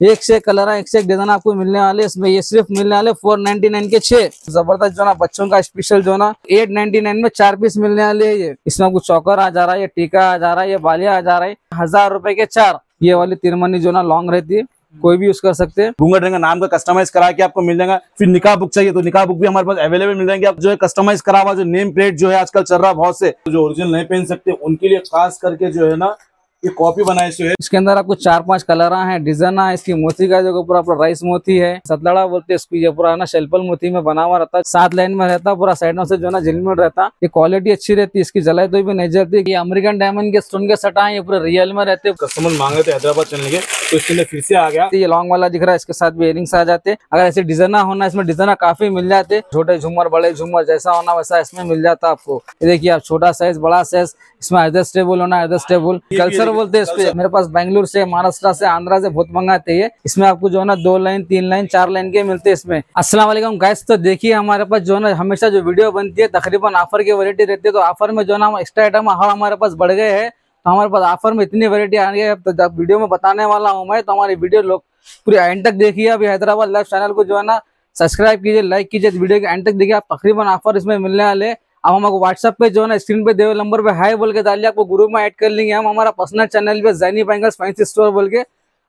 एक से एक कलर है, एक से एक डिज़ाइन आपको मिलने वाले। इसमें ये सिर्फ़ मिलने वाले फोर नाइनटी नाइन के छह। ज़बरदस्त जो ना, बच्चों का स्पेशल जो ना एट नाइनटी नाइन में चार पीस मिलने वाले है ये। इसमें आपको चौकर आ जा रहा है, ये टीका आ जा रहा है, ये बालिया आ जा रहा है। हज़ार रुपए के चार। ये वाली तिरमनी जो ना लॉन्ग रहती है। कोई भी यूज़ कर सकते हैं। नाम का कस्टमाइज करा के आपको मिल जाएगा। फिर निकाह बुक चाहिए तो निकाह बुक भी हमारे पास अवेलेबल मिल जाएँगे। आप जो है कस्टमाइज करा हुआ जो नेम प्लेट जो है आजकल चल रहा है बहुत से। जो ओरिजिनल नहीं पहन सकते, उनके लिए खास करके जो है ना ये कॉपी बनाए से है। इसके अंदर आपको चार पाँच कलर हैं डिज़ाइन है इसकी मोती का जो पूरा पूरा राइस मोती है सतलड़ा बोलते हैं इसको ये पूरा ना शेल्पल मोती में बना हुआ रहता है सात लाइन में रहता है पूरा साइडों से जो ना झिलमिल रहता है ये क्वालिटी अच्छी रहती है इसकी जलाई तो भी नहीं जलती ये अमेरिकन डायमंड के स्टोन के सटा है ये पूरे रियल में रहते हैं। कस्टमर मांग थे हैदराबाद चलने के तो इसके अंदर फिर से आ गया। ये लॉन्ग वाला दिख रहा है इसके साथ भी इयरिंग्स आ जाते अगर ऐसे डिज़ाइनर होना इसमें डिज़ाइनर काफ़ी मिल जाते छोटे झूमर बड़े झूमर जैसा होना वैसा इसमें मिल जाता आपको। देखिए आप छोटा साइज़ बड़ा साइज़ इसमें एडजस्टेबल होना एडजस्टेबल कल्चर बोलते हैं इस पे मेरे पास बेंगलुरु से महाराष्ट्र से आंध्रा से बहुत मंगाते हैं इसमें आपको जो है ना, दो लाइन तीन लाइन चार लाइन के मिलते हैं इसमें। वालेकुम गैस तो देखिए हमारे पास जो है ना, हमेशा जो वीडियो बनती है, तकरीबन ऑफ़र की वैरायटी रहती है तो ऑफ़र में जो है ना एक्स्ट्रा आइटम हमारे पास बढ़ गए हैं। तो हमारे पास ऑफ़र में इतनी वैरायटी आ रही है तो जब वीडियो में बताने वाला हूँ मैं तो हमारी वीडियो लोग पूरी एंड तक देखिए। अभी हैदराबाद लाइव चैनल को जो है ना सब्सक्राइब कीजिए लाइक कीजिए। वीडियो के एंड तक देखिए, आप तकरीबन ऑफ़र इसमें मिलने वाले अब हम आपको व्हाट्सएप पे जो है ना स्क्रीन पे दे नंबर पे हाई बोल के डालिए आपको ग्रुप में ऐड कर लेंगे। हम हमारा पर्सनल चैनल पे जैनी बैंगल्स फैंसी स्टोर बोल के,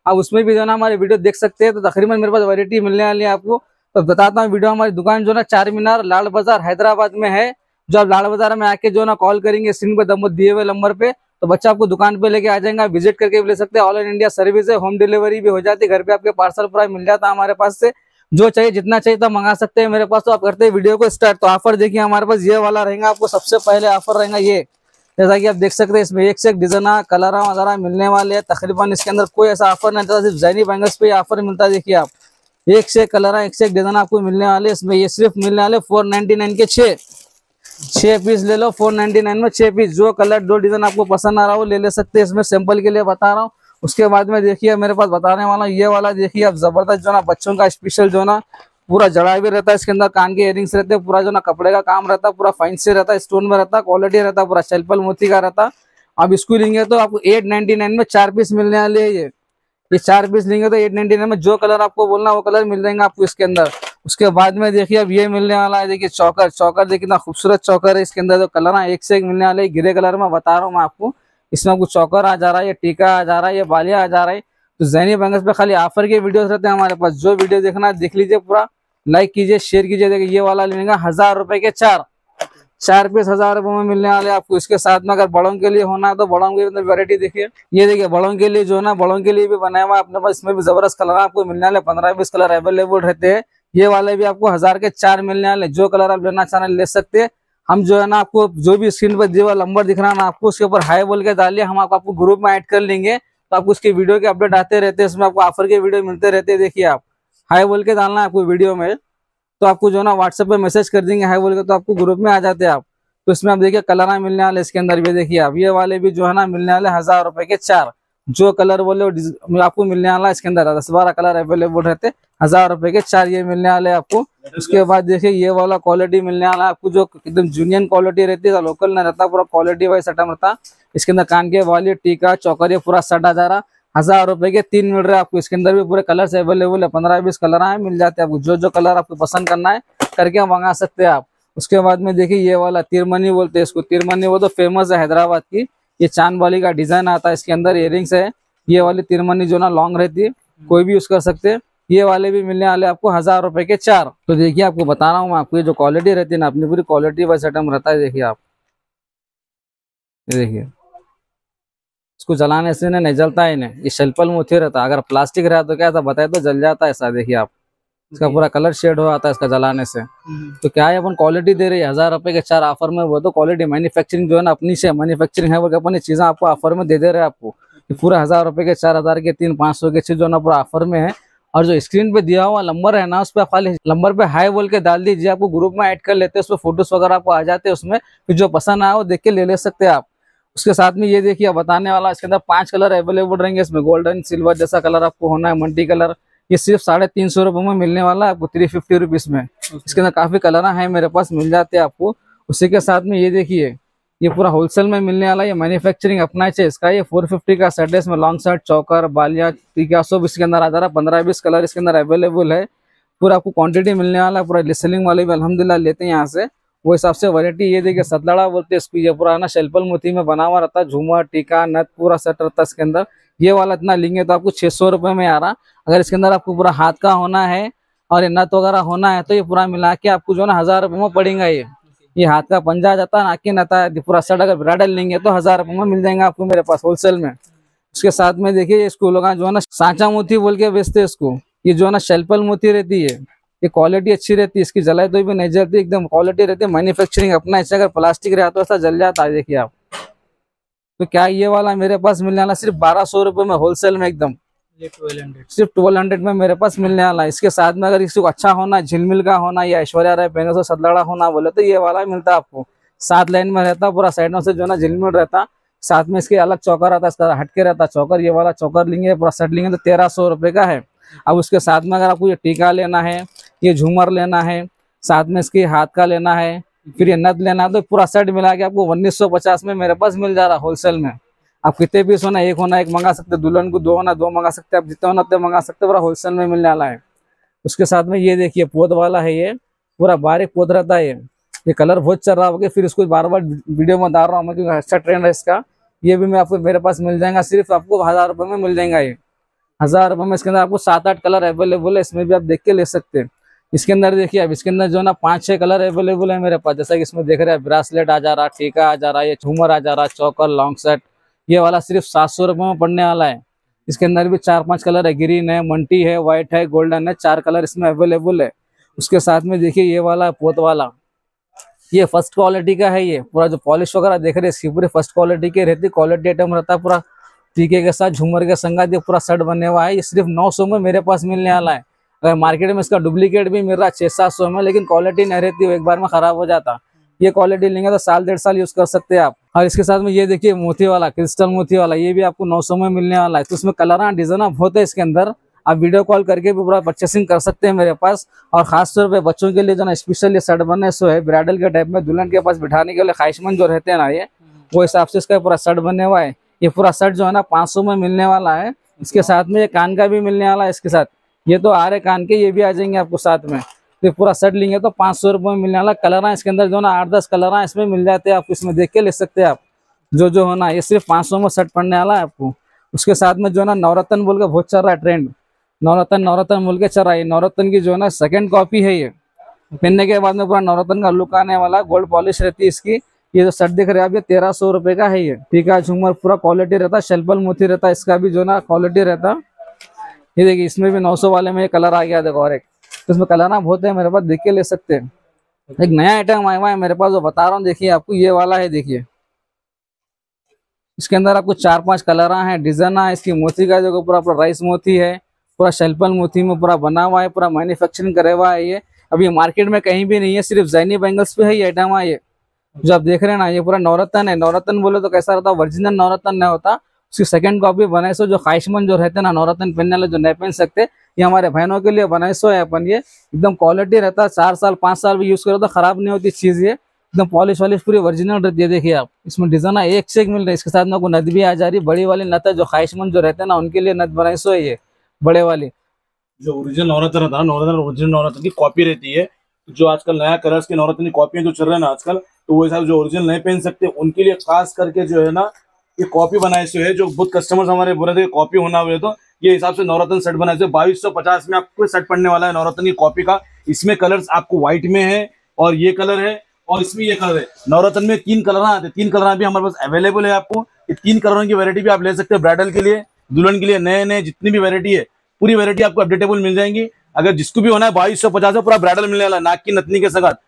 आप उसमें भी जो है ना हमारी वीडियो देख सकते हैं। तो तकरीबन मेरे पास वैरायटी मिलने वाली है आपको। तो बताता हूँ वीडियो हमारी दुकान जो ना चार मीनार लाल बाज़ार, हैदराबाद में है। जो आप लाल बाज़ार में आके जो ना कॉल करेंगे स्क्रीन पे दम दिए हुए नंबर पे तो बच्चा आपको दुकान पे लेके आ जाएँगे। विज़िट करके भी ले सकते हैं। ऑल इंडिया सर्विस है होम डिलीवरी भी हो जाती है। घर पे आपके पार्सल पूरा मिल जाता है हमारे पास से। जो चाहिए, जितना चाहिए तो मंगा सकते हैं। मेरे पास तो आप करते हैं वीडियो को स्टार्ट तो ऑफ़र देखिए, हमारे पास ये वाला रहेगा, आपको सबसे पहले ऑफ़र रहेगा ये। जैसा कि आप देख सकते हैं, इसमें एक से एक डिज़ाइन कलर वगैरह मिलने वाले हैं। तकरीबन इसके अंदर कोई ऐसा ऑफ़र नहीं था, सिर्फ़ जैनी बैंगल्स पे ऑफ़र मिलता है, देखिए आप। एक से एक कलर एक से एक डिज़ाइन आपको मिलने वाले इसमें ये सिर्फ़ मिलने वाले फोर नाइनटी नाइन के छह। छह पीस ले लो फोर नाइनटी नाइन में छः पीस जो कलर जो डिज़ाइन आपको पसंद आ रहा हो, ले ले सकते हैं। इसमें सैंपल के लिए बता रहा हूँ उसके बाद में देखिए, मेरे पास बताने वाला ये वाला देखिए, अब ज़बरदस्त जो ना, बच्चों का स्पेशल जो ना, पूरा जड़ा भी रहता है, इसके अंदर कान के इयरिंग्स रहते हैं, पूरा जो ना, कपड़े का काम रहता है, पूरा फाइन से रहता है स्टोन में रहता है क्वालिटी रहता है, पूरा शेल्पल मोती का रहता है। अब इसको लेंगे तो आपको एट नाइनटी नाइन में चार पीस मिलने वाले है ये। ये चार पीस लेंगे तो एट नाइनटी नाइन में जो कलर आपको बोलना वो कलर मिल जाएँगे आपको इसके अंदर। उसके बाद में देखिए, अब ये मिलने वाला है, देखिए, चौकर। चौकर देखिए कितना खूबसूरत चौकर है इसके अंदर, जो कलर है एक से एक मिलने वाले गिरे कलर में बता रहा हूँ मैं आपको। इसमें आपको चौकर आ जा रहा है, या टीका आ जा रहा है, या बालिया आ जा रहा है। तो जैनी बैंगल्स पे खाली ऑफ़र के वीडियोस रहते हैं हमारे पास। जो वीडियो देखना है, देख लीजिए पूरा। लाइक कीजिए शेयर कीजिए। देखिए, ये वाला लेगा हज़ार रुपए के चार। चार पीस हज़ार रुपए में मिलने वाले आपको। इसके साथ में अगर बड़ों के लिए होना है तो बड़ों के अंदर वेरायटी देखिए। ये देखिए, बड़ों के लिए जो है ना, बड़ों के लिए भी बनाया हुआ अपने पास इसमें भी ज़बरदस्त कलर आपको मिलने वाले पंद्रह बीस कलर अवेलेबल रहते हैं। ये वाले भी आपको हज़ार के चार मिलने वाले जो कलर आप लेना चाह ले सकते हैं। हम जो है ना आपको जो भी स्क्रीन पर जो नंबर दिख रहा है ना आपको उसके ऊपर हाई बोल के डालिए, हम आपको ग्रुप में ऐड कर लेंगे तो आपको उसके वीडियो के अपडेट आते रहते हैं उसमें आपको ऑफ़र के वीडियो मिलते रहते हैं, देखिए आप। हाई बोल के डालना है आपको वीडियो में तो आपको जो है ना व्हाट्सएप पे मैसेज कर देंगे हाई बोल के तो आपको ग्रुप में आ जाते हैं आप। तो इसमें आप देखिए, कलर मिलने वाले, इसके अंदर भी देखिए आप, ये वाले भी जो है ना मिलने वाले हज़ार रुपए के चार। जो कलर बोले वो आपको मिलने वाला इसके अंदर दस बारह कलर अवेलेबल रहते हज़ार रुपए के चार ये मिलने वाले आपको। उसके बाद देखिए, ये वाला क्वालिटी मिलने वाला आपको, जो एकदम जूनियन क्वालिटी रहती है लोकल नहीं रहता, पूरा क्वालिटी वाइज सटम रहता। इसके अंदर कान के वाली, टीका, चौकर ये पूरा सट जा रहा। हज़ार रुपए के तीन मिल रहे आपको। इसके अंदर भी पूरे कलर अवेलेबल है, पंद्रह बीस कलर है मिल जाते हैं आपको। जो जो कलर आपको पसंद करना है, करके मंगा सकते हैं आप। उसके बाद में देखिए, ये वाला तिरमनी बोलते हैं, इसको तिरमनी वो तो फ़ेमस है हैदराबाद की। ये चाँद वाली का डिज़ाइन आता है, इसके अंदर इयरिंग्स है। ये वाली तिरमनी जो ना लॉन्ग रहती है, कोई भी यूज़ कर सकते हैं। ये वाले भी मिलने वाले आपको हज़ार रुपए के चार। तो देखिए, आपको बता रहा हूँ आपको ये जो क्वालिटी रहती है ना, अपनी पूरी क्वालिटी वाइज आइटम रहता है, देखिए आप। देखिए। इसको जलाने से नहीं जलता ही नहीं। ये शेल्पल मोती रहता अगर प्लास्टिक रहा तो क्या था, बताए तो जल जाता है ऐसा, देखिए आप। इसका पूरा कलर शेड हो जाता है इसका जलाने से। तो क्या है अपन क्वालिटी दे रही है? हज़ार रुपए के चार ऑफ़र में वो तो क्वालिटी मैन्युफैक्चरिंग जो है ना अपनी से मैन्युफैक्चरिंग है वो अपनी चीज़ें आपको ऑफ़र में दे दे रहे हैं आपको। पूरा हज़ार रुपए के चार हज़ार के तीन पाँच सौ के चीज़ जो ना पूरा ऑफ़र में है। और जो स्क्रीन पे दिया हुआ नंबर है ना उस पर खाली नंबर पे हाई बोल के डाल दीजिए आपको ग्रुप में ऐड कर लेते हैं उसमें फ़ोटोज़ वगैरह आपको आ जाते हैं उसमें। फिर जो पसंद आया वो देख के ले ले सकते हैं आप। उसके साथ में ये देखिए बताने वाला इसके अंदर पाँच कलर अवेलेबल रहेंगे इसमें गोल्डन सिल्वर जैसा कलर आपको होना है मल्टी कलर ये सिर्फ़ साढ़े तीन सौ रुपये में मिलने वाला है आपको थ्री फिफ्टी रुपीज़ में। इसके अंदर काफ़ी कलर है मेरे पास मिल जाते हैं आपको। उसी के साथ में ये देखिए ये पूरा होलसेल में मिलने वाला ये मैन्युफैक्चरिंग अपना है इसका ये 450 का सेट है इसमें लॉन्ग शर्ट चौकर बालिया टीका सब इसके अंदर आ जा रहा है। पंद्रह बीस कलर इसके अंदर अवेलेबल है। पूरा आपको क्वांटिटी मिलने वाला है पूरा लिसलिंग वाले भी अलहमदिल्ला लेते हैं यहाँ से। वो हिसाब से वैरायटी ये देखिए सतलड़ा बोलते हैं इसको। ये पूरा ना शेल्पल मोती में बना हुआ रहता है झूमर टीका नथ पूरा सेट रहता है इसके अंदर। ये वाला इतना लेंगे तो आपको छह सौ रुपये में आ रहा। अगर इसके अंदर आपको पूरा हाथ का होना है और ये नथ वगैरह होना है तो ये पूरा मिला के आपको जो है ना हज़ार रुपये में पड़ेगा ये। ये हाथ का पंजा जाता है, नाकी नता पूरा सेट अगर ब्राइडल लेंगे तो हज़ार रुपये में मिल जाएँगे आपको मेरे पास होलसेल में। उसके साथ में देखिए इसको लोग जो है ना सांचा मोती बोल के बेचते इसको। ये जो है ना शेल्पल मोती रहती है, ये क्वालिटी अच्छी रहती है, इसकी जलाई तो भी नहीं जलती, एकदम क्वालिटी रहती है, मैन्युफैक्चरिंग अपना, इससे अगर प्लास्टिक रहता तो ऐसा जल जाता है, देखिए आप। तो क्या ये वाला मेरे पास मिलने वाला सिर्फ़ बारह सौ रुपये में होलसेल में एकदम? सिर्फ़ ट्वेल्व हंड्रेड में मेरे पास मिलने वाला है। इसके साथ में अगर किसी को अच्छा होना झिलमिल का होना या ऐश्वर्या राय पहने से सदलड़ा होना बोले तो ये वाला मिलता है आपको। सात लाइन में रहता पूरा साइडों से जो ना झिलमिल रहता साथ में इसके अलग चौकर आता है इसका हटके रहता चौकर ये वाला चौकर लेंगे पूरा सेट लेंगे तो तेरह सौ रुपये का है। अब उसके साथ में अगर आपको ये टीका लेना है ये झूमर लेना है साथ में इसके हाथ का लेना है फिर ये नद लेना तो पूरा सेट मिला के आपको उन्नीस सौ पचास में मेरे पास मिल जा रहा होलसेल में। आप कितने पीस होना, एक होना, एक मंगा सकते दुल्हन को दो होना, दो मंगा सकते आप जितने होना उतना मंगा सकते पूरा होलसेल में मिलने वाला है। उसके साथ में ये देखिए पोद वाला है ये, पूरा बारीक पोद रहता है ये। ये कलर बहुत चल रहा होगा, फिर इसको बार बार वीडियो में डाल रहा हूँ क्योंकि अच्छा ट्रेंड है इसका। ये भी मैं आपको, मेरे पास मिल जाएगा, सिर्फ़ आपको हज़ार रुपये में मिल जाएगा ये। हज़ार रुपये में इसके अंदर आपको सात आठ कलर अवेलेबल है, इसमें भी आप देख के ले सकते हैं। इसके अंदर देखिए, अब इसके अंदर जो ना, पाँच छह कलर अवेलेबल है मेरे पास। जैसा कि इसमें देख रहे हैं ब्रासलेट आ जा रहा, टीका आ जा रहा है झूमर आ जा रहा, चौकर लॉन्ग सेट ये वाला सिर्फ़ सात सौ रुपये में पड़ने वाला है। इसके अंदर भी चार पाँच कलर है ग्रीन है, मंटी है व्हाइट है गोल्डन है, चार कलर इसमें अवेलेबल है। उसके साथ में देखिए, ये वाला पोत वाला, ये फ़र्स्ट क्वालिटी का है ये। पूरा जो पॉलिश वगैरह देख रहे हैं, इसकी पूरी फ़र्स्ट क्वालिटी की रहती क्वालिटी आइटम रहता है पूरा। टीके के साथ, झूमर के संगात, ये पूरा सेट बने हुआ है। ये सिर्फ़ नौ सौ में मेरे पास मिलने वाला है। अगर मार्केट में इसका डुप्लीकेट भी मिल रहा है, छह सात सौ में, लेकिन क्वालिटी नहीं रहती, वो एक बार में खराब हो जाता। ये क्वालिटी लेंगे तो साल, डेढ़ साल यूज़ कर सकते हैं आप। और इसके साथ में ये देखिए, मोती वाला क्रिस्टल मोती वाला, ये भी आपको नौ सौ में मिलने वाला है। तो उसमें कलर डिज़ाइन बहुत है इसके अंदर। आप वीडियो कॉल करके भी पूरा परचेसिंग कर सकते हैं मेरे पास। और खास तौर पे बच्चों के लिए जो ना स्पेशल ये शर्ट बने सो है ब्राइडल के टाइप में, दुल्हन के पास बिठाने के लिए ख्वाहिशमंद जो रहते हैं ना ये, वो हिसाब से इसका पूरा शर्ट बने हुआ है। ये पूरा शर्ट जो है ना पाँच सौ में मिलने वाला है। इसके साथ में ये कान का भी मिलने वाला है इसके साथ। ये तो आ रहे कान के, ये भी आ जाएँगे आपको साथ में। तो पूरा सेट लेंगे तो पाँच सौ रुपये में मिलने वाला कलर है। इसके अंदर जो ना आठ दस कलर है, इसमें मिल जाते हैं आप, इसमें देख के ले सकते हैं आप। जो जो होना ये सिर्फ़ पाँच सौ में सेट पड़ने वाला है आपको। उसके साथ में जो है ना नवरत्न बोल के बहुत चल रहा है ट्रेंड नवरत्न नवरत्न बोल के चल रहा है। नवरत्न की जो है ना सेकेंड कॉपी है ये। पहनने के बाद में पूरा नवरत्न का लुक आने वाला गोल्ड पॉलिश रहती है इसकी। ये जो सेट दिख रहे हैं आप ये तेरह सौ रुपए का है ये। टीका झूमर पूरा क्वालिटी रहता है। शेल्पल मोती रहता है, इसका भी जो ना क्वालिटी रहता ये देखिए, इसमें भी 900 वाले में कलर आ गया, देखो और एक। तो इसमें कलर ना बहुत है, मेरे पास देख के ले सकते हैं। एक नया आइटम आया हुआ है मेरे पास जो बता रहा हूँ, देखिए आपको, ये वाला है, देखिए। इसके अंदर आपको चार पाँच कलर हैं डिज़ाइन है, इसकी मोती का जो पूरा पूरा राइस मोती है, पूरा शेल्पल मोती में पूरा बना हुआ है, पूरा मैन्युफैक्चरिंग करे हुआ है ये। अभी मार्केट में कहीं भी नहीं है, सिर्फ़ जैनी बैंगल्स पे है ये आइटम है ये। जो आप देख रहे हैं ना, ये पूरा नवरत्न है, नवरत्न बोले तो कैसा रहता है ओरिजिनल नवरत्न नहीं होता। उसकी सेकंड कॉपी बनाए सो जो ख्वाहिशमंद जो रहते हैं ना, नवरत्न पहनने जो नहीं पहन सकते, ये हमारे बहनों के लिए बनाए सो है अपन ये। एकदम क्वालिटी रहता है चार साल, पाँच साल भी यूज़ करो तो खराब नहीं होती चीज़ ये। एकदम पॉलिश वॉलिश पूरी ओरिजिनल रहती है, देखिए आप। इसमें डिज़ाइन एक से एक मिल रहा है। इसके साथ में नद भी आ जा रही बड़ी वाली नत है, जो ख्वाहिशमंद जो रहते हैं ना, उनके लिए नद बनाई सो है ये, बड़े वाली। जो ओरिजिनल नवरत्न रहता है नवरत्न ओरिजिनल नवरत्न की कॉपी रहती है। जो आजकल नया कलर्स के नवरत्न की कॉपियाँ जो चल रहे हैं ना आजकल तो वो हिसाब जो ओरिजिनल नहीं पहन सकते, उनके लिए खास करके जो है ना ये कॉपी बनाए से है, जो बहुत कस्टमर्स हमारे बोल रहे थे कॉपी होना हुए तो ये हिसाब से नवरत्न सेट बनाए बाईस सौ पचास में आपको सेट पड़ने वाला है नवरत्न की कॉपी का। इसमें कलर्स आपको व्हाइट में है और ये कलर है और इसमें ये कलर है। नवरत्न में तीन कलर आते हैं। तीन कलर भी हमारे पास अवेलेबल है आपको। ये तीन कलरों की वैरायटी भी आप ले सकते हैं ब्राइडल के लिए, दुल्हन के लिए, नए नए, जितनी भी वेरायटी है, पूरी वेरायटी आपको अपडेटेबल मिल जाएँगी। अगर जिसको भी होना है बाईस सौ पचास पूरा ब्राइडल मिलने वाला नाक की नतनी के सगात।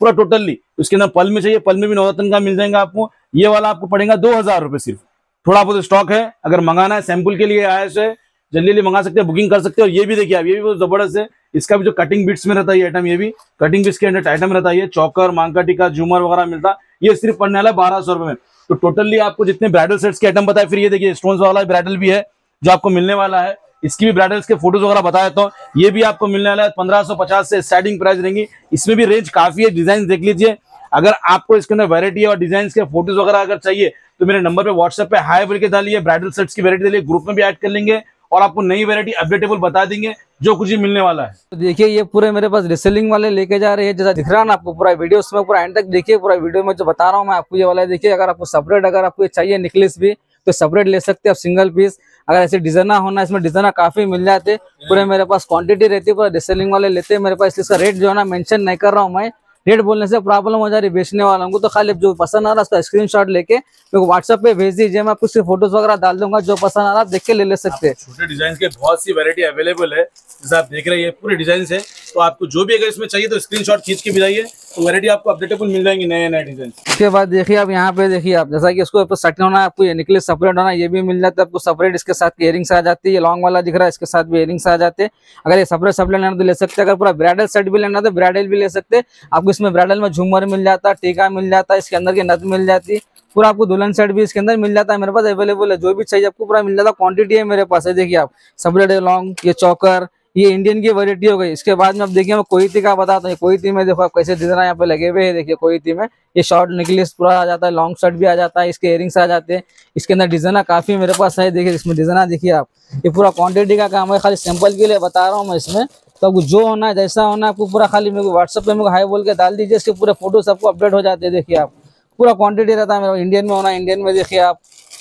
पूरा टोटली उसके अंदर पल में चाहिए, पल में भी नवरत्न का मिल जाएगा आपको। ये वाला आपको पड़ेगा दो हज़ार रुपए सिर्फ़। थोड़ा बहुत स्टॉक है, अगर मंगाना है सैंपल के लिए आया से जल्दी जल्दी मंगा सकते हैं बुकिंग कर सकते हैं, और ये भी देखिए आप, ये भी बहुत ज़बरदस्त है। इसका भी जो कटिंग बिट्स में रहता है आइटम ये भी कटिंग बिट्स के अंदर आइटम रहता है चौकर मांगा टिका झूमर वगैरह मिलता, ये सिर्फ़ पड़ने वाला है बारह सौ रुपए में। तो टोटली आपको जितने ब्राइडल सेट्स के आइटम बताए, फिर ये देखिए स्टोन वाला ब्राइडल भी है, जो आपको मिलने वाला है। इसकी भी ब्राइडल्स के फ़ोटोज़ वगैरह बताया तो ये भी आपको मिलने वाला है, पंद्रह से स्टार्टिंग प्राइस रहेंगी। इसमें भी रेंज काफ़ी है डिज़ाइन देख लीजिए। अगर आपको इसके अंदर वैरायटी और डिज़ाइन के फ़ोटोज़ वगैरह अगर चाहिए तो मेरे नंबर पे व्हाट्सएप पे हाई बोल के डालिए ब्राइडल सेट्स की वैरायटी डालिए ग्रुप में भी ऐड कर लेंगे और आपको नई वैरायटी अपडेटेबल बता देंगे, जो कुछ ही मिलने वाला है। तो देखिए, ये पूरे मेरे पास रिसेलिंग वाले लेके जा रहे हैं, जैसा दिख रहा है ना आपको पूरा वीडियो उसमें पूरा एंड तक देखिए, पूरा वीडियो में जो बता रहा हूँ मैं आपको, ये वाला देखिए, अगर आपको सेपरेट अगर आपको चाहिए निकलिस भी तो सेपरेट ले सकते हैं आप सिंगल पीस अगर ऐसे डिजाइना होना, इसमें डिजाइना काफ़ी मिल जाते, पूरे मेरे पास क्वांटिटी रहती है पूरा रिसेलिंग वाले लेते हैं मेरे पास इसका रेट जो है ना मेंशन नहीं कर रहा हूँ मैं। रेट बोलने से प्रॉब्लम हो जा रही, बेचने वालों को तो खाली जो पसंद आ रहा है उसका स्क्रीन शॉट लेके मेरे को व्हाट्सएप पे भेज दीजिए, मैं आपको फ़ोटोज़ वगैरह डाल दूँगा, जो पसंद आ रहा है देख के ले ले सकते हैं। छोटे डिज़ाइन के बहुत सी वैरायटी अवेलेबल है, जैसे आप देख रहे हैं पूरे डिज़ाइन है तो आपको जो भी अगर इसमें चाहिए तो स्क्रीनशॉट खींच के भेजाइए तो वैरायटी आपको अपडेटेबल मिल जाएँगी नए नए डिज़ाइन उसके बाद देखिए आप यहाँ पे देखिए आप, जैसा कि इसको सेट होना आपको ये निकले सेपरेट होना, ये भी मिल जाता है, आपको सेपरेट इसके साथ इयरिंग्स आ जाती है लॉन्ग वाला दिख रहा है, इसके साथ भी इयरिंग्स आ जाते हैं। अगर ये सेपरेट सेपरेट लेना तो ले सकते हैं, अगर पूरा ब्राइडल सेट भी लेना तो ब्राइडल भी ले सकते हैं। आपको इसमें ब्राइडल में झूमर मिल जाता है, टीका मिल जाता है, इसके अंदर की नद मिल जाती है। पूरा आपको दुल्हन सेट भी इसके अंदर मिल जाता है, मेरे पास अवेलेबल है, जो भी चाहिए आपको पूरा मिल जाता है क्वांटिटी है मेरे पास है देखिए आप सेपरेट लॉन्ग ये चौकर ये इंडियन की वैरायटी हो गई। इसके बाद में आप देखिए, मैं कोई का बताता हूँ। कोई में देखो आप कैसे डिज़ाइन यहाँ पे लगे हुए हैं। देखिए, कोई में ये शॉर्ट निकलिस पूरा आ जाता है। लॉन्ग शर्ट भी आ जाता है, इसके इयरिंग्स आ जाते हैं। इसके अंदर डिजाइना काफ़ी मेरे पास है। देखिए, इसमें डिजाइना देखिए आप। ये पूरा क्वांटिटी का काम है, खाली सैंपल के लिए बता रहा हूँ मैं इसमें। तो जो होना है, जैसा होना है, आपको पूरा खाली मेरे को व्हाट्सएप पे मेरे हाई बोल के डाल दीजिए। इसके पूरे फ़ोटो सबको अपडेट हो जाते हैं, देखिए आप। पूरा क्वांटिटी रहता है मेरे इंडियन में होना इंडियन में देखिए आप।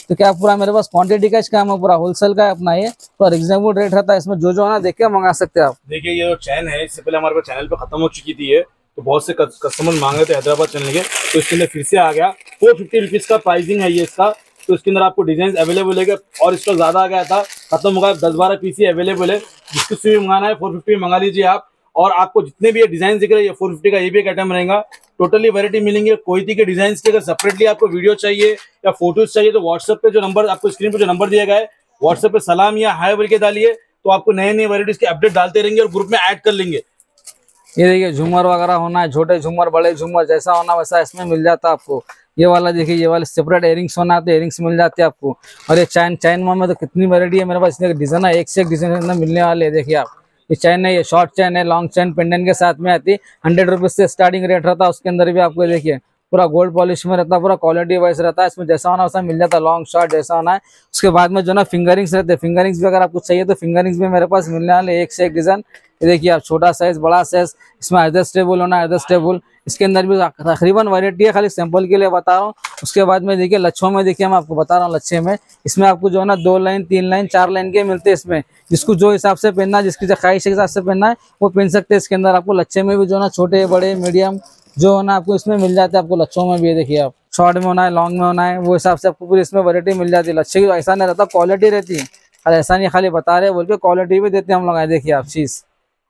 तो क्या पूरा मेरे पास क्वांटिटी का काम है, पूरा होलसेल का अपना ये? पूरा रिजनेबल रेट रहता है, इसमें जो जो है देख के मंगा सकते हैं आप। देखिए, ये जो चैन है, इससे पहले हमारे पास चैनल पे खत्म हो चुकी थी तो बहुत से कस्टमर मांग रहे थे हैदराबाद चैनल के तो इसके अंदर फिर से आ गया। फोर फिफ्टी रुपीज़ का प्राइसिंग है ये इसका तो इसके अंदर आपको डिज़ाइन अवेलेबल है, और इसका ज़्यादा आ गया था, खत्म हो गया, दस बारह पीस ही अवेलेबल है। जिसको मंगाना है फोर मंगा लीजिए आप। और आपको जितने भी डिज़ाइन दिख रहे हैं फोर फिफ्टी का ये भी एक आइटम रहेगा। टोटली वैरायटी मिलेंगे। कोई के डिज़ाइन के अगर सेपरेटली आपको वीडियो चाहिए या फ़ोटोज़ चाहिए तो व्हाट्सएप पे जो नंबर आपको स्क्रीन पे जो नंबर दिया गया है व्हाट्सएप पे सलाम या हाई बोल के डालिए तो आपको नए नए वैरायटीज के अपडेट डालते रहेंगे और ग्रुप में ऐड कर लेंगे। ये देखिए, झूमर वगैरह होना है, छोटे झूमर, बड़े झूमर, जैसा होना वैसा इसमें मिल जाता है आपको। ये वाला देखिए, ये वाले सेपरेट एयरिंग्स होना है तो एयरिंग्स मिल जाते हैं आपको। और ये चैन चैन में तो कितनी वैरायटी है, मेरे पास इसमें डिज़ाइन है एक से एक डिज़ाइन मिलने वाले देखिए आप। ये चैन है, ये शॉर्ट चैन है लॉन्ग चैन पेंडेंट के साथ में आती। है हंड्रेड रुपीज़ से स्टार्टिंग रेट रहता है उसके अंदर भी आपको देखिए, पूरा गोल्ड पॉलिश में रहता है पूरा क्वालिटी वाइज रहता है इसमें जैसा होना वैसा मिल जाता है लॉन्ग शॉर्ट जैसा होना है। उसके बाद में जो ना फिंगरिंग्स रहते हैं फिंगरिंग्स भी अगर आपको चाहिए तो फिंगरिंग्स भी मेरे पास मिलने वाले एक से एक डिज़ाइन देखिए आप छोटा साइज़ बड़ा साइज़ इसमें एडजस्टेबल होना एडजस्टेबल इसके अंदर भी तकरीबन वैरायटी है, खाली सैंपल के लिए बता रहा हूँ। उसके बाद में देखिए, लच्छों में देखिए, मैं आपको बता रहा हूँ लच्छे में। इसमें आपको जो है ना, दो लाइन तीन लाइन चार लाइन के मिलते हैं इसमें। जिसको जो हिसाब से पहनना है, जिसकी ख्वाहिश के हिसाब से पहनना है, वो पहन सकते हैं इसके अंदर। आपको लच्छे में भी जो है ना, छोटे, बड़े मीडियम जो है ना, आपको इसमें मिल जाते हैं आपको लच्छों में भी। है देखिए आप शॉर्ट में होना है लॉन्ग में होना है, वो हिसाब से आपको पूरी इसमें वैरायटी मिल जाती है। लच्छे की ऐसा नहीं रहता क्वालिटी रहती है। ऐसा नहीं खाली बता रहे बोल के क्वालिटी भी देते हैं हम लोग। आए देखिए आप चीज़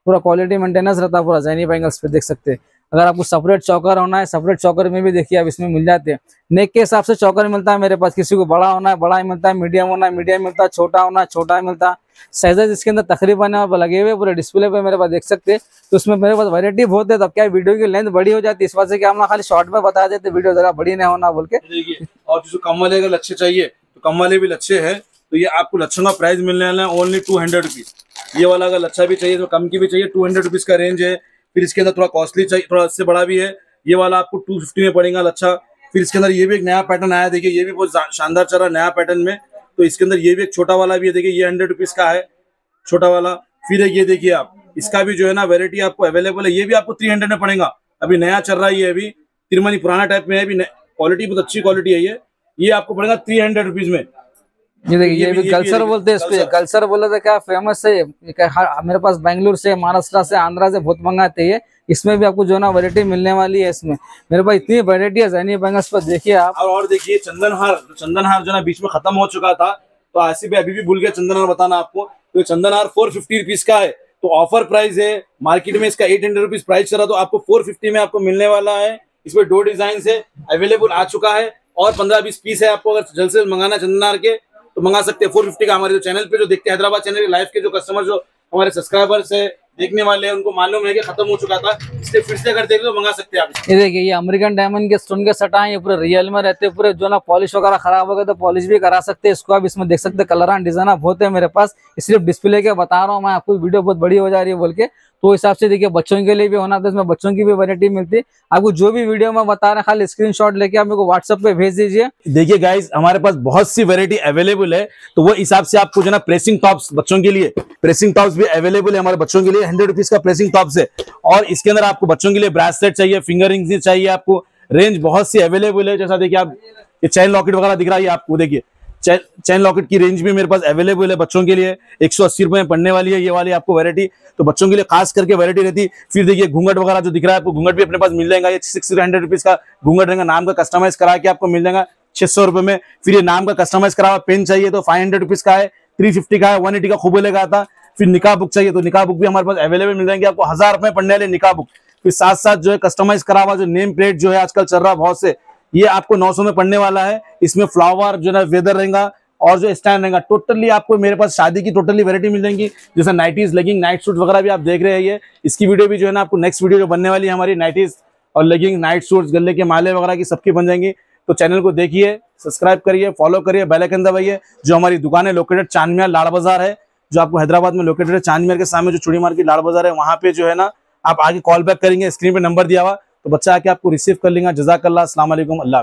पूरा क्वालिटी मेंटेनेंस रहता है, पूरा जैनी बैंगल्स पे देख सकते हैं। अगर आपको सेपरेट चौकर होना है सेपरेट चौकर में भी देखिए आप इसमें मिल जाते हैं। नेक के हिसाब से चौकर मिलता है मेरे पास, किसी को बड़ा होना है, बड़ा ही मिलता है मीडियम होना है मीडियम मिलता है, छोटा होना है, छोटा ही मिलता है। साइजेस इसके अंदर तकरीबन लगे हुए पूरे डिस्प्ले पे मेरे पास देख सकते हैं। तो उसमें मेरे पास वैरायटी बहुत है तब क्या वीडियो की लेंथ बड़ी हो जाती है? इस वजह से क्या हम खाली शॉर्ट में बता देते वीडियो जरा बड़ी नहीं होना बोल के। और जो कम वाले अगर लच्छे चाहिए तो कम वाले भी लच्छे है। तो ये आपको लच्छों का प्राइस मिलने वाला है ओनली टू हंड्रेड रुपीज़ ये वाला अगर लच्छा भी चाहिए तो कम की भी चाहिए। टू हंड्रेड रुपीज़ का रेंज है। फिर इसके अंदर थोड़ा कॉस्टली चाहिए, थोड़ा इससे बड़ा भी है। ये वाला आपको टू फिफ्टी में पड़ेगा अच्छा। फिर इसके अंदर ये भी एक नया पैटर्न आया। देखिए, ये भी बहुत शानदार चल रहा है नया पैटर्न में। तो इसके अंदर ये भी एक छोटा वाला भी है। देखिए, ये हंड्रेड रुपीज़ का है, छोटा वाला। फिर ये देखिए आप, इसका भी जो है ना वेरायटी आपको अवेलेबल है। ये भी आपको थ्री हंड्रेड में पड़ेगा। अभी नया चल रहा है ये अभी। तिरमनी पुराना टाइप में है। अभी क्वालिटी बहुत अच्छी क्वालिटी है ये। ये आपको पड़ेगा थ्री हंड्रेड रुपीज़ में। ये देखिए ये भी कल्चर बोलते हैं इसको कल्चर। बोले तो क्या फ़ेमस है? मेरे पास बेंगलुरु से महाराष्ट्र से आंध्रा से बहुत मंगाते हैं। इसमें भी आपको जो ना वैरायटी मिलने वाली है इसमें। मेरे पास इतनी वैरायटी है जैनी बैंगल्स पर देखिए आप। और, और देखिए चंदनहार चंदनहार जो ना बीच में खत्म हो चुका था तो आसिफ भी अभी भी भूल गया चंदनहार बताना आपको। तो चंदनहार फोर फिफ्टी रुपीज़ का है तो ऑफ़र प्राइस है। मार्केट में इसका एट हंड्रेड रुपीज़ प्राइस चला तो आपको फोर फिफ्टी में आपको मिलने वाला है। इसमें दो डिज़ाइन है अवेलेबल आ चुका है। और पंद्रह बीस पीस है आपको अगर जल्द से मंगाना चंदनहार के तो मंगा सकते हैं। फोर फिफ्टी का हमारे जो चैनल पे जो देखते हैं, हैदराबाद चैनल लाइव के जो कस्टमर जो हमारे सब्सक्राइबर्स है देखने वाले हैं उनको मालूम है कि खत्म हो चुका था इसलिए फिर से अगर देख लो मंगा सकते हैं आप ये देखिए ये अमेरिकन डायमंड के स्टोन के सटा है ये पूरे रियल में रहते हैं पूरे जो ना पॉलिश वगैरह खराब हो गए तो पॉलिश भी करा सकते हैं इसको। आप इसमें देख सकते कलर एंड डिज़ाइन बहुत है मेरे पास। सिर्फ़ डिस्प्ले के बता रहा हूँ मैं आपको वीडियो बहुत बड़ी हो जा रही है बोल के। तो हिसाब से देखिए बच्चों के लिए भी होना था इसमें बच्चों की भी वैरायटी मिलती। है आपको जो भी वीडियो में बता रहे हैं खाली स्क्रीनशॉट लेके आप मेरे को व्हाट्सएप पे भेज दीजिए। देखिए गाइस हमारे पास बहुत सी वैरायटी अवेलेबल है तो वो हिसाब से आपको जो ना प्रेसिंग टॉप्स बच्चों के लिए प्रेसिंग टॉप्स भी अवेलेबल है हमारे बच्चों के लिए। हंड्रेड रुपीज़ का प्रेसिंग टॉप्स है और इसके अंदर आपको बच्चों के लिए ब्रासलेट चाहिए, फिंगर रिंग्स चाहिए आपको। रेंज बहुत सी अवेलेबल है, जैसा देखिए आप, ये चैन लॉकेट वगैरह दिख रहा है आपको देखिए। चैन लॉकेट की रेंज भी मेरे पास अवेलेबल है बच्चों के लिए। एक सौ अस्सी रुपए में पड़ने वाली है, ये वाली आपको वैरायटी। तो बच्चों के लिए खास करके वैरायटी रहती। फिर देखिए घूंघट वगैरह जो दिख रहा है आपको, घूंघट भी अपने पास मिल जाएगा। ये सिक्स हंड्रेड रुपीज़ का घूंघट रहेगा, नाम का कस्टमाइज करा के आपको मिल जाएगा छह सौ रुपए में। फिर ये नाम का कस्टमाइज करा पेन चाहिए तो फाइव हंड्रेड रुपीज़ का है थ्री फिफ्टी का है वन एटी का खूब लगा था फिर निकाह बुक चाहिए तो निकाह बुक भी हमारे पास अवेलेबल मिल जाएँगे। आपको हज़ार रुपए पड़ने वाले निकाह बुक। फिर साथ साथ जो है कस्टमाइज करा हुआ जो नेम प्लेट जो है आजकल चल रहा है बहुत से, ये आपको 900 में पड़ने वाला है। इसमें फ्लावर जो है वेदर रहेगा और जो स्टैंड रहेगा। टोटली आपको मेरे पास शादी की टोटली वैरायटी मिल जाएगी। जैसे नाइटीज लेगिंग नाइट सूट वगैरह भी आप देख रहे हैं ये। इसकी वीडियो भी जो है ना, आपको नेक्स्ट वीडियो जो बनने वाली है हमारी नाइटीज और लेगिंग नाइट सूट गले के माले वगैरह की सबकी बन जाएँगी। तो चैनल को देखिए सब्सक्राइब करिए फॉलो करिए बेलाइकन दबाइए। जो हमारी दुकान है लोकेटेड चांदमिया लाड़ बाज़ार है। जो आपको हैदराबाद में लोकेटेड है, चांदमेर के सामने जो चुड़ी मार्केट, लाल बाज़ार है, वहाँ पे जो है ना, आप आगे कॉल बैक करेंगे स्क्रीन पे नंबर दिया हुआ तो बच्चा आके आपको रिसीव कर लेंगे। जजाकल्ला असला अल्लाह